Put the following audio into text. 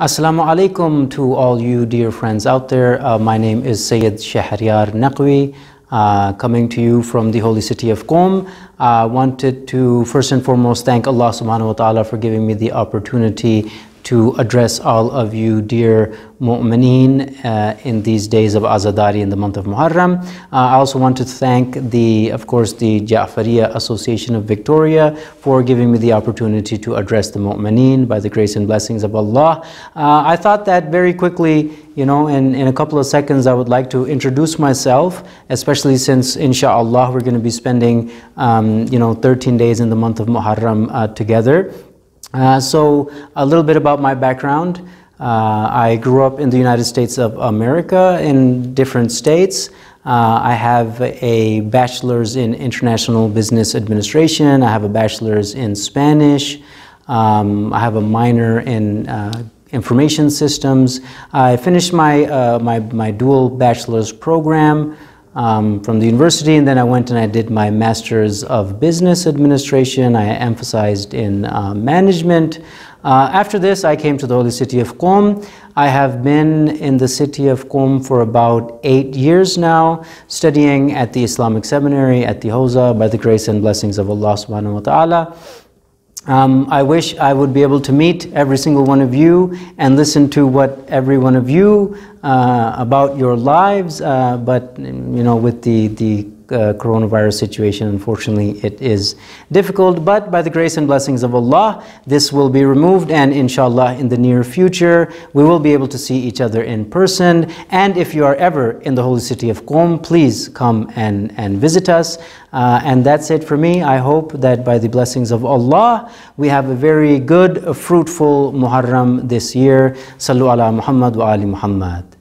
Assalamu alaikum to all you dear friends out there. Uh, my name is Sayed Shahryar Naqvi, uh, coming to you from the holy city of Qom. I wanted to first and foremost thank Allah subhanahu wa ta'ala for giving me the opportunity to address all of you dear mu'mineen uh, in these days of Azadari in the month of Muharram. Uh, I also want to thank the, of course, the Jaffaria Association of Victoria for giving me the opportunity to address the mu'mineen by the grace and blessings of Allah. Uh, I thought that very quickly, you know, in, in a couple of seconds, I would like to introduce myself, especially since, inshallah, we're going to be spending, um, you know, 13 days in the month of Muharram uh, together. Uh, so a little bit about my background. Uh, I grew up in the United States of America in different states. Uh, I have a bachelor's in international business administration. I have a bachelor's in Spanish. Um, I have a minor in uh, information systems. I finished my, uh, my, my dual bachelor's program um, from the university, and then I went and I did my master's of business administration. I emphasized in uh, management. Uh, after this, I came to the holy city of Qom. I have been in the city of Qom for about eight years now, studying at the Islamic Seminary at the Hawza by the grace and blessings of Allah subhanahu wa ta'ala. Um, I wish I would be able to meet every single one of you and listen to what every one of you uh, about your lives, uh, but you know, with the, the uh, coronavirus situation, unfortunately, it is difficult. But by the grace and blessings of Allah, this will be removed, and inshallah, in the near future, we will be able to see each other in person. And if you are ever in the holy city of Qom, please come and, and visit us. Uh, and that's it for me. I hope that by the blessings of Allah, we have a very good, fruitful Muharram this year. Sallu ala Muhammad wa ali Muhammad.